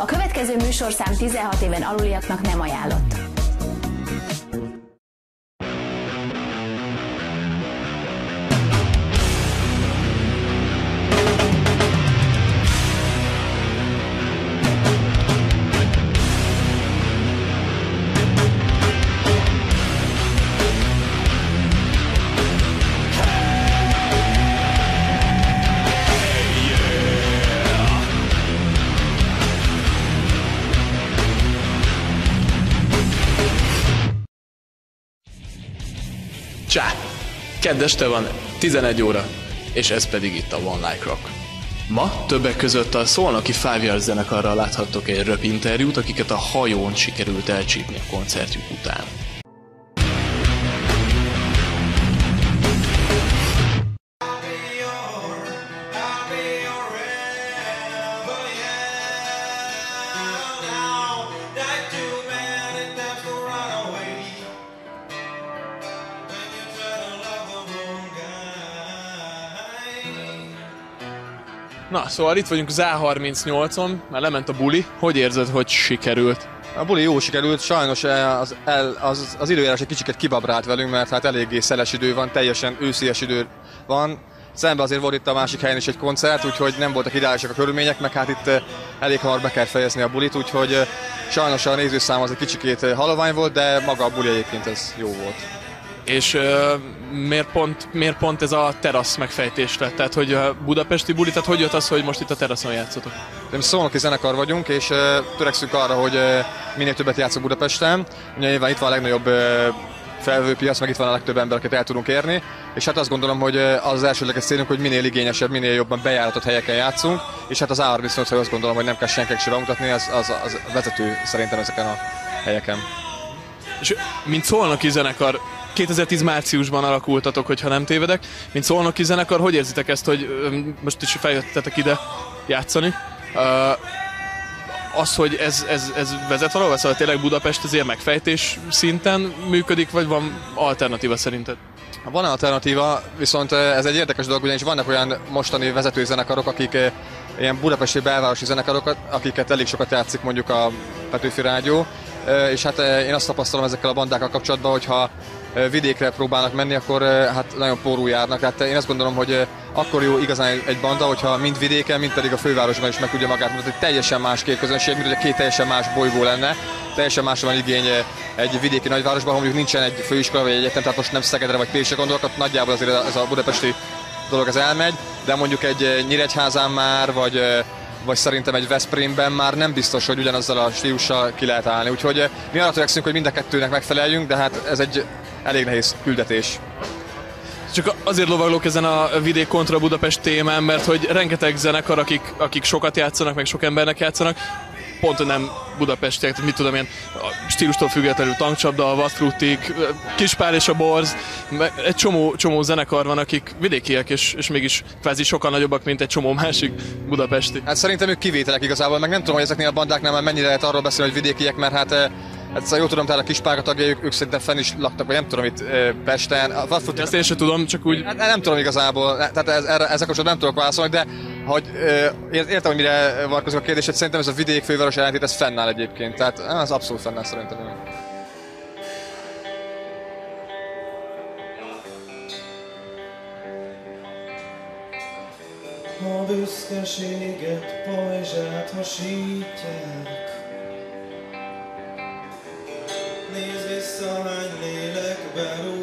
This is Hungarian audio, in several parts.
A következő műsorszám 16 éven aluliaknak nem ajánlott. Kedd este van, 11 óra, és ez pedig itt a One Like Rock. Ma többek között a Szolnoki Five Years zenekarral láthattok egy röp interjút, akiket a hajón sikerült elcsípni a koncertjük után. Na, szóval itt vagyunk az A38-on, már lement a buli. Hogy érzed, hogy sikerült? A buli jó sikerült, sajnos eh, az, el, az, az időjárás egy kicsiket kibabrált velünk, mert hát eléggé szeles idő van, teljesen őszies idő van. Szemben azért volt itt a másik helyen is egy koncert, úgyhogy nem voltak ideálisak a körülmények, meg hát itt eh, elég hamar be kell fejezni a bulit, úgyhogy eh, sajnos a nézőszám az egy kicsikét halovány volt, de maga a buli egyébként ez jó volt. És uh, miért, pont, miért pont ez a terasz megfejtés lett? Tehát, hogy a budapesti buli, tehát hogy jött az, hogy most itt a teraszon játszotok? Mi szónoki zenekar vagyunk, és uh, törekszünk arra, hogy uh, minél többet játszunk Budapesten. Ugye nyilván itt van a legnagyobb uh, felvőpiac, meg itt van a legtöbb ember, akiket el tudunk érni, és hát azt gondolom, hogy az az elsődleges célunk, hogy minél igényesebb, minél jobban bejáratott helyeken játszunk, és hát az ár viszont, hogy azt gondolom, hogy nem kell senkinek se bemutatni, az, az, az vezető szerintem ezeken a helyeken. És mint szolnoki zenekar, 2010 márciusban alakultatok, hogyha nem tévedek. Mint szolnoki zenekar, hogy érzitek ezt, hogy most is feljöttetek ide játszani? az, hogy ez, ez, ez vezet valahol? Szóval tényleg Budapest azért megfejtés szinten működik, vagy van alternatíva szerinted? Van alternatíva, viszont ez egy érdekes dolog, ugyanis vannak olyan mostani vezető zenekarok, akik ilyen budapesti belvárosi zenekarokat, akiket elég sokat játszik mondjuk a Petőfi Rádió, és hát én azt tapasztalom ezekkel a bandákkal kapcsolatban, hogyha vidékre próbálnak menni, akkor hát nagyon porú járnak. Hát én azt gondolom, hogy akkor jó igazán egy banda, hogyha mind vidéken, mind pedig a fővárosban is meg tudja magát mutatni. Teljesen más két közönség, mint hogy a két teljesen más bolygó lenne. Teljesen más van igény egy vidéki nagyvárosban, ahol mondjuk nincsen egy főiskola vagy egy egyetem, tehát most nem Szegedre vagy Pécsre gondolok, ott nagyjából azért ez a budapesti dolog az elmegy, de mondjuk egy Nyíregyházán már, vagy vagy szerintem egy Veszprémben már nem biztos, hogy ugyanazzal a stílussal ki lehet állni. Úgyhogy mi arra törekszünk, hogy mind a kettőnek megfeleljünk, de hát ez egy elég nehéz küldetés. Csak azért lovaglok ezen a vidék kontra Budapest témán, mert hogy rengeteg zenekar, akik, akik sokat játszanak, meg sok embernek játszanak, pont nem budapestiek, mit tudom én, a stílustól függetlenül tankcsapda, a Vatfrutik, Kispár és a Borz, egy csomó, csomó zenekar van, akik vidékiek, és, és mégis kvázi sokkal nagyobbak, mint egy csomó másik budapesti. Hát szerintem ők kivételek igazából, meg nem tudom, hogy ezeknél a bandáknál már mennyire lehet arról beszélni, hogy vidékiek, mert hát eh, Hát szóval jól tudom, tehát a kispárga tagjai, ők, ők szerintem fenn is laktak, vagy nem tudom itt Pesten. A Vatfrutik... Ezt én sem tudom, csak úgy... Hát, nem tudom igazából, tehát ez, erre, ezzel kapcsolatban nem tudok válaszolni, de hogy értem, hogy mire varkozik a kérdés, hogy szerintem ez a vidék főváros ellentét, ez fennáll egyébként. Tehát az abszolút fennáll szerintem. A büszkeséget pajzsát hasítják Nézd vissza, hány lélekbe rúgtál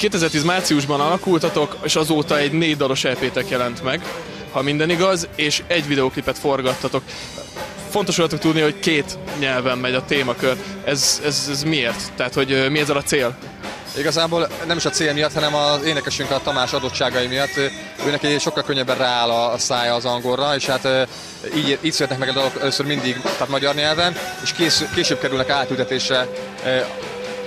2010 márciusban alakultatok, és azóta egy négy dalos EP-tek jelent meg, ha minden igaz, és egy videóklipet forgattatok. Fontos voltatok tudni, hogy két nyelven megy a témakör. Ez, ez, ez miért? Tehát, hogy mi ezzel a cél? Igazából nem is a cél miatt, hanem az énekesünk a Tamás adottságai miatt. Ő neki sokkal könnyebben rááll a szája az angolra, és hát így, így születnek meg a dalok először mindig, tehát magyar nyelven, és kész, később kerülnek átültetésre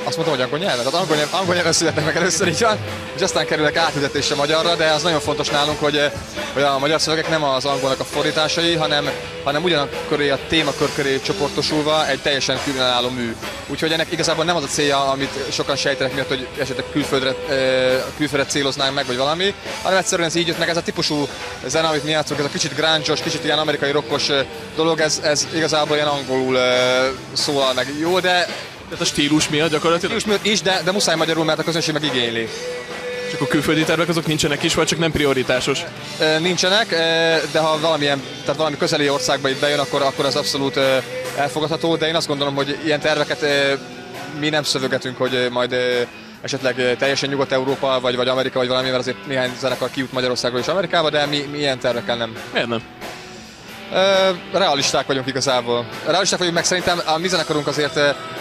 azt mondtam, hogy angol nyelven? Tehát angol, nyelv, angol nyelven születnek meg először így van, és aztán kerülnek átültetésre magyarra, de az nagyon fontos nálunk, hogy, eh, hogy a magyar szövegek nem az angolnak a fordításai, hanem, hanem ugyanakkor a témakör köré csoportosulva egy teljesen különálló mű. Úgyhogy ennek igazából nem az a célja, amit sokan sejtenek miatt, hogy esetleg külföldre, eh, külföldre céloznánk meg, vagy valami, hanem egyszerűen ez így jött meg, ez a típusú zene, amit mi játszunk, ez a kicsit grunge kicsit ilyen amerikai rockos eh, dolog, ez, ez igazából ilyen angolul szólal meg jó, de Tehát a stílus miatt gyakorlatilag? Stílus miatt is, de, de muszáj magyarul, mert a közönség meg igényli. És akkor külföldi tervek azok nincsenek is, vagy csak nem prioritásos? Nincsenek, de ha valamilyen, tehát valami közeli országba itt bejön, akkor, akkor az abszolút elfogadható, de én azt gondolom, hogy ilyen terveket mi nem szövegetünk, hogy majd esetleg teljesen Nyugat-Európa, vagy, vagy Amerika, vagy valami, mert azért néhány zenekar kijut Magyarországról és Amerikába, de mi, mi ilyen tervekkel nem. Miért nem? Realisták vagyunk igazából. Realisták vagyunk, meg szerintem a mi zenekarunk azért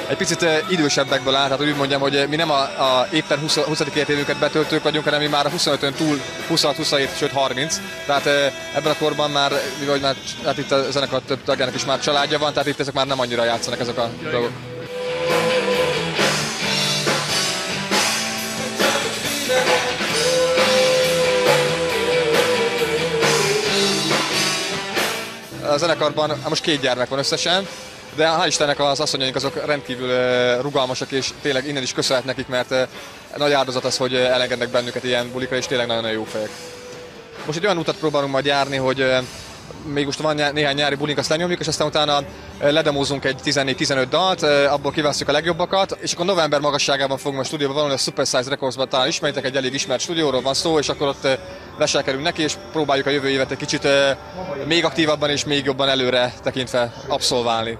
egy picit idősebbekből áll, tehát úgy mondjam, hogy mi nem a, a éppen 20. 20. évünket betöltők vagyunk, hanem mi már a 25-ön túl 26, 27, sőt 30. Tehát ebben a korban már, mivel már, hát itt a zenekar több tagjának is már családja van, tehát itt ezek már nem annyira játszanak ezek a dolgok. A zenekarban most két gyermek van összesen, de hál' Istennek az asszonyaink azok rendkívül rugalmasak, és tényleg innen is köszönhet nekik, mert nagy áldozat az, hogy elengednek bennünket ilyen bulikra, és tényleg nagyon-nagyon jó fejek. Most egy olyan utat próbálunk majd járni, hogy még most van néhány nyári bulink, azt lenyomjuk, és aztán utána eh, ledemózunk egy 14-15 dalt, eh, abból kiválasztjuk a legjobbakat, és akkor november magasságában fogunk a stúdióban valami a Super Size Recordsban talán ismeritek, egy elég ismert stúdióról van szó, és akkor ott eh, leselkedünk neki, és próbáljuk a jövő évet egy kicsit még aktívabban és még jobban előre tekintve abszolválni.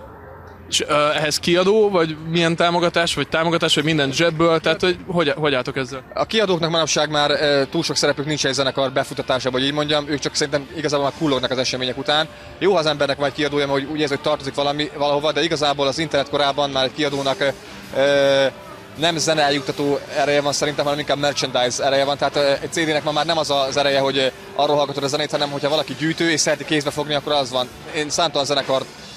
És ö, ehhez kiadó, vagy milyen támogatás, vagy támogatás, vagy minden zsebből, tehát hogy hogy, hogy álltok ezzel? A kiadóknak manapság már e, túl sok szerepük nincs egy zenekar befutatása, vagy így mondjam, ők csak szerintem igazából már kullognak az események után. Jó, ha az embernek van egy kiadója, hogy úgy érzi, hogy tartozik valami, valahova, de igazából az internet korában már egy kiadónak e, nem zene eljuttató ereje van szerintem, hanem inkább merchandise ereje van. Tehát egy CD-nek ma már nem az az ereje, hogy arról hallgatod a zenét, hanem hogyha valaki gyűjtő és szereti kézbe fogni, akkor az van. Én számtalan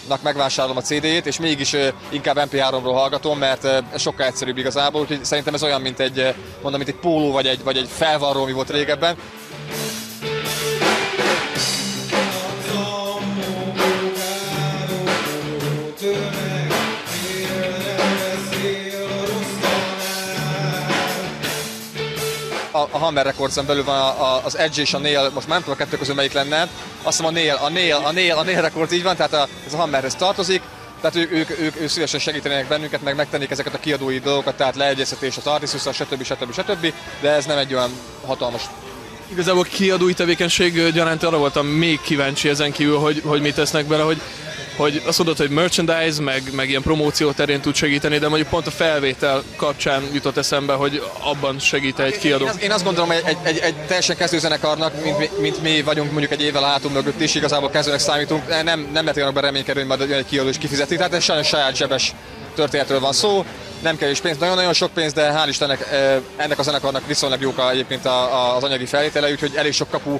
zenekarnak megvásárolom a CD-jét, és mégis inkább MP3-ról hallgatom, mert sokkal egyszerűbb igazából, úgyhogy szerintem ez olyan, mint egy, mondom, mint egy póló vagy egy, vagy egy felvarró, ami volt régebben. Hammer Records-en belül van a, a, az Edge és a Nail, most már nem tudom a kettő közül melyik lenne, azt hiszem a Nail, a Nail, a Nail, a Nail Records így van, tehát a, ez a Hammerhez tartozik, tehát ők, ők, ők, ők szívesen segítenének bennünket, meg megtennék ezeket a kiadói dolgokat, tehát leegyeztetés a Tartisusszal, stb. stb. stb. De ez nem egy olyan hatalmas Igazából kiadói tevékenység gyaránt arra voltam még kíváncsi ezen kívül, hogy, hogy mit tesznek bele, hogy, hogy azt mondod, hogy merchandise, meg, meg ilyen promóció terén tud segíteni, de mondjuk pont a felvétel kapcsán jutott eszembe, hogy abban segít egy kiadó. Én, én azt gondolom, hogy egy, egy, egy teljesen kezdő zenekarnak, mint, mi- mint mi vagyunk mondjuk egy évvel hátunk mögött is, igazából kezdőnek számítunk, nem, nem lehet olyanokban reménykedni, hogy majd egy kiadó is kifizeti, tehát ez sajnos saját zsebes történetről van szó, nem kevés pénz, nagyon-nagyon sok pénz, de hál' Istennek ennek a zenekarnak viszonylag jók a, egyébként az anyagi feltétele, úgyhogy elég sok kapu,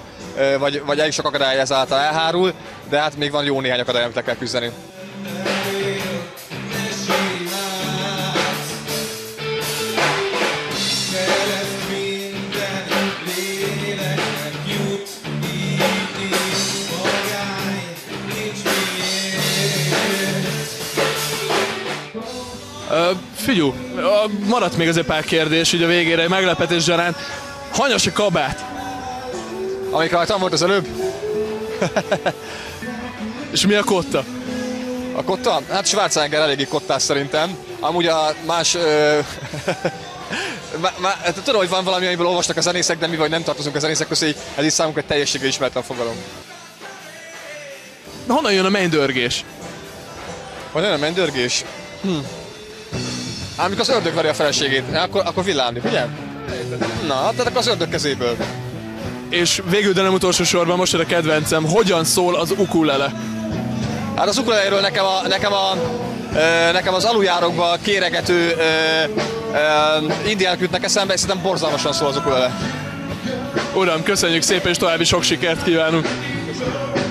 vagy, vagy elég sok akadály ezáltal elhárul, de hát még van jó néhány akadály, amit le kell küzdeni. Figyú, maradt még azért pár kérdés, így a végére, meglepetés gyaránt. Hanyas a kabát? Amik rajtam volt az előbb, És mi a kotta? A kotta? Hát Schwarzenegger eléggé kottás szerintem. Amúgy a más... Ö, má, má, hát tudom, hogy van valami, amiből olvasnak a zenészek, de mi vagy nem tartozunk a zenészek közé, ez is számunkra egy teljességgel ismeretlen fogalom. Na, honnan jön a mennydörgés? Van olyan mennydörgés? Hm. Ám amikor az ördög veri a feleségét, akkor, akkor villámlik, ugye? Na, tehát akkor az ördög kezéből. És végül, de nem utolsó sorban most a kedvencem, hogyan szól az ukulele? Hát az ukuleléről nekem, a, nekem, a, ö, nekem az aluljárokba kéregető ö, ö, indiánok jutnak eszembe, és szerintem borzalmasan szól az ukulele. Uram, köszönjük szépen, és további sok sikert kívánunk. A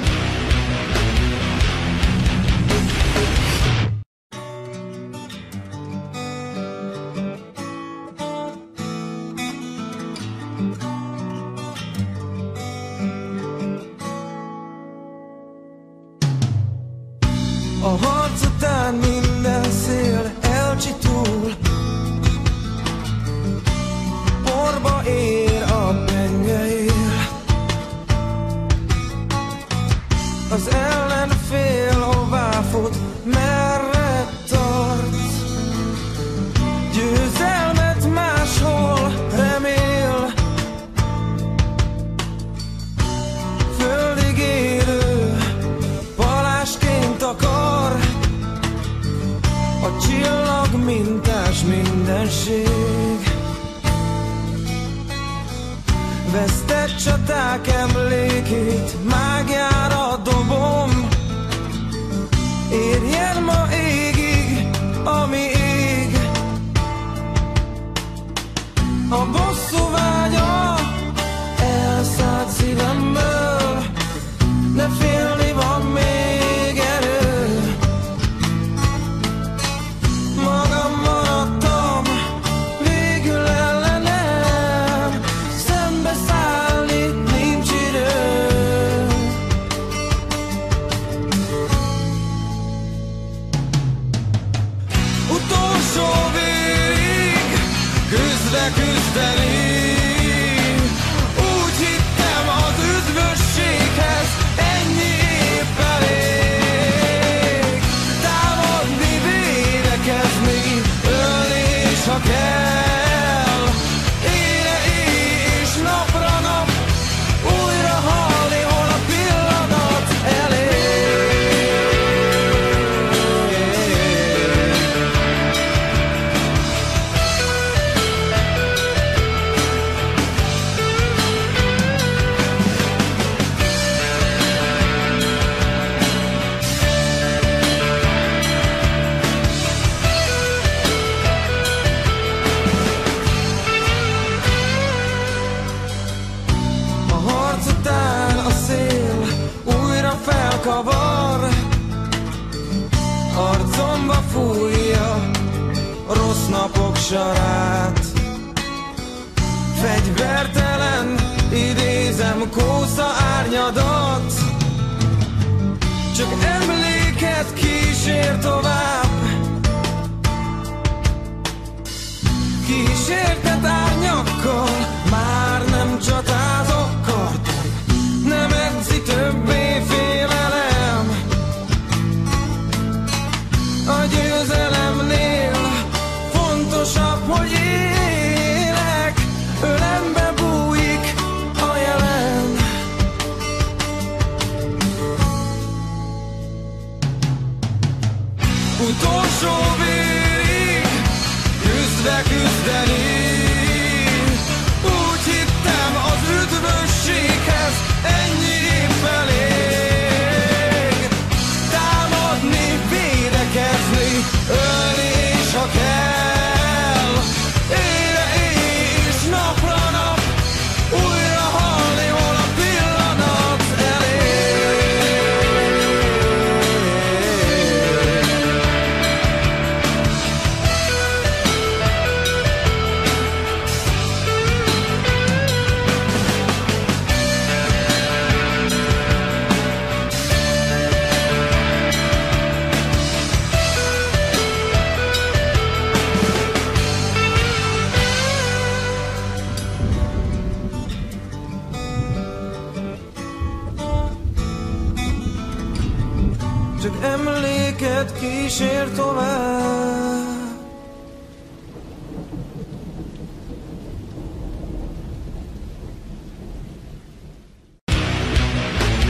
mindenség Vesztett csaták emlékét Mágjára dobom. Érjen ma égig, ami ég. A bosszú vágya elszállt szívemből. De félni kósza árnyadat. Csak emléket kísér tovább. Kísértet árnyakkal, Csak emléket kísér tovább